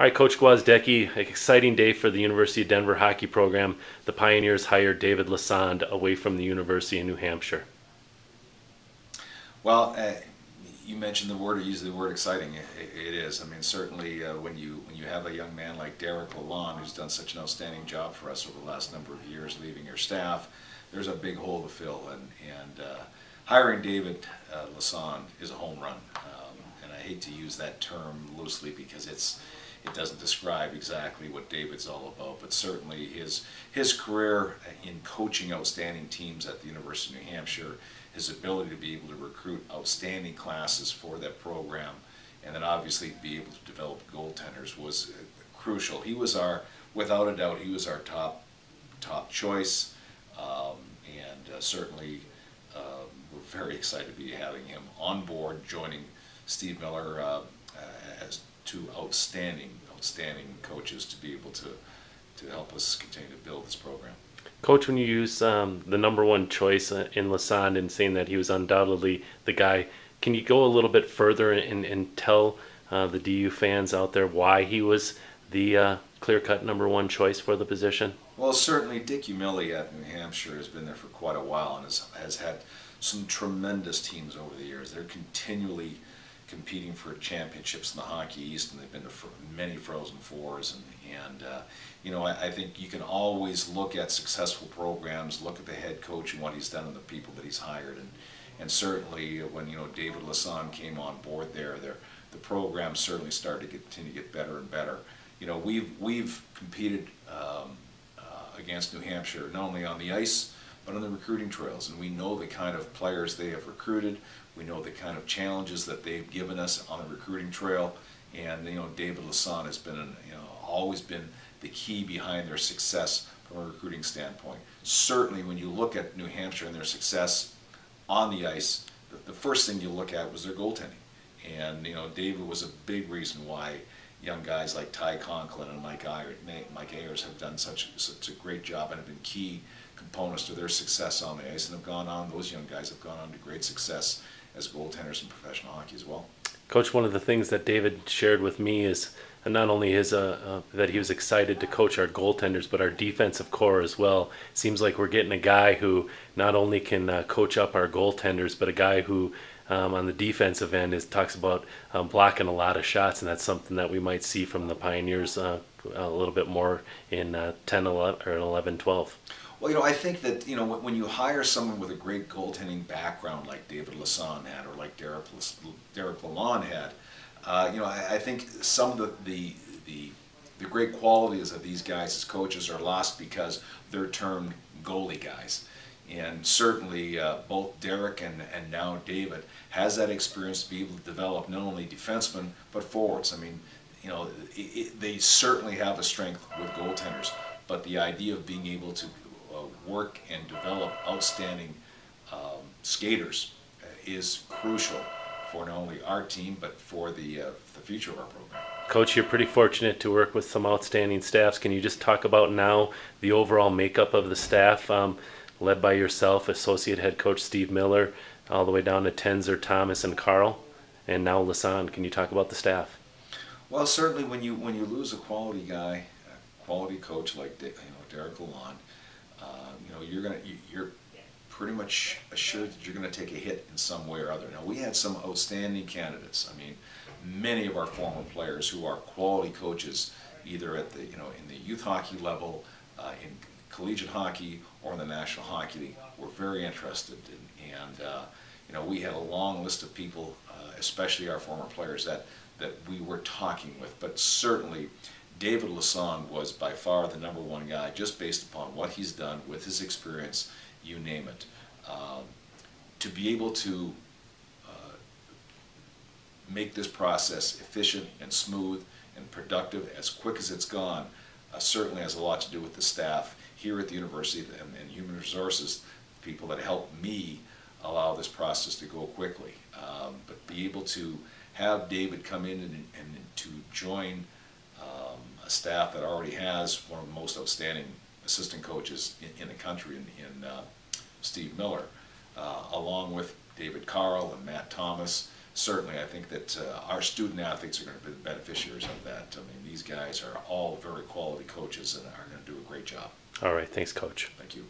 All right, Coach Gwozdecky, exciting day for the University of Denver hockey program. The Pioneers hired David Lassonde away from the University of New Hampshire. Well, uh, you mentioned the word, or used the word exciting. It, it is. I mean, certainly uh, when you when you have a young man like Derek Lalonde, who's done such an outstanding job for us over the last number of years, leaving your staff, there's a big hole to fill. And and uh, hiring David uh, Lassonde is a home run. Um, I hate to use that term loosely because it's it doesn't describe exactly what David's all about, but certainly his his career in coaching outstanding teams at the University of New Hampshire, his ability to be able to recruit outstanding classes for that program, and then obviously be able to develop goaltenders was crucial. He was our, without a doubt, he was our top top choice, um, and uh, certainly uh, we're very excited to be having him on board, joining Steve Miller uh, as two outstanding, outstanding coaches to be able to, to help us continue to build this program. Coach, when you use um, the number one choice uh, in Lassonde and saying that he was undoubtedly the guy, can you go a little bit further and, and tell uh, the DU fans out there why he was the uh, clear-cut number one choice for the position? Well, certainly Dick Umile at New Hampshire has been there for quite a while and has, has had some tremendous teams over the years. They're continually competing for championships in the Hockey East, and they've been to many Frozen Fours. And, and uh, you know, I, I, think you can always look at successful programs, look at the head coach and what he's done and the people that he's hired. And, and certainly when, you know, David Lassonde came on board there, there the program certainly started to continue to get better and better. You know, we've, we've competed um, uh, against New Hampshire, not only on the ice, but on the recruiting trails. And we know the kind of players they have recruited. We know the kind of challenges that they've given us on the recruiting trail. And you know, David Lassonde has been, an, you know, always been the key behind their success from a recruiting standpoint. Certainly, when you look at New Hampshire and their success on the ice, the, the first thing you look at was their goaltending. And you know, David was a big reason why young guys like Ty Conklin and Mike Ayers, Mike Ayers have done such, such a great job and have been key components to their success on the ice and have gone on, those young guys have gone on to great success as goaltenders in professional hockey as well. Coach, one of the things that David shared with me is not only his uh, uh, that he was excited to coach our goaltenders, but our defensive core as well. Seems like we're getting a guy who not only can uh, coach up our goaltenders, but a guy who um, on the defensive end is talks about um, blocking a lot of shots, and that's something that we might see from the Pioneers uh, a little bit more in uh, 10, 11, or 11, 12. Well, you know, I think that you know when you hire someone with a great goaltending background like David Lassonde had, or like Derek Derek Lalonde had, uh, you know, I, I, think some of the, the the the great qualities of these guys as coaches are lost because they're termed goalie guys. And certainly uh, both Derek and, and now David has that experience to be able to develop not only defensemen but forwards. I mean, you know, it, it, they certainly have a strength with goaltenders, but the idea of being able to work and develop outstanding um, skaters uh, is crucial for not only our team but for the, uh, the future of our program. Coach, you're pretty fortunate to work with some outstanding staffs. Can you just talk about now the overall makeup of the staff, um, led by yourself, associate head coach Steve Miller, all the way down to Tenzer, Thomas, and Carle, and now Lassonde. Can you talk about the staff? Well, certainly when you when you lose a quality guy, a quality coach like you know Derek Lalonde, you're gonna you're pretty much assured that you're going to take a hit in some way or other. Now we had some outstanding candidates. I mean, many of our former players who are quality coaches, either at the you know in the youth hockey level, uh, in collegiate hockey, or in the National Hockey League, were very interested. In, and uh, you know we had a long list of people, uh, especially our former players, that that we were talking with. But certainly David Lassonde was by far the number one guy just based upon what he's done with his experience, you name it. Um, to be able to uh, make this process efficient and smooth and productive as quick as it's gone uh, certainly has a lot to do with the staff here at the university and, and human resources, people that help me allow this process to go quickly. Um, but be able to have David come in and, and to join a staff that already has one of the most outstanding assistant coaches in, in the country in, in uh, Steve Miller, uh, along with David Carle and Matt Thomas, certainly, I think that uh, our student athletes are going to be the beneficiaries of that. I mean, these guys are all very quality coaches and are going to do a great job. All right, thanks, Coach. Thank you.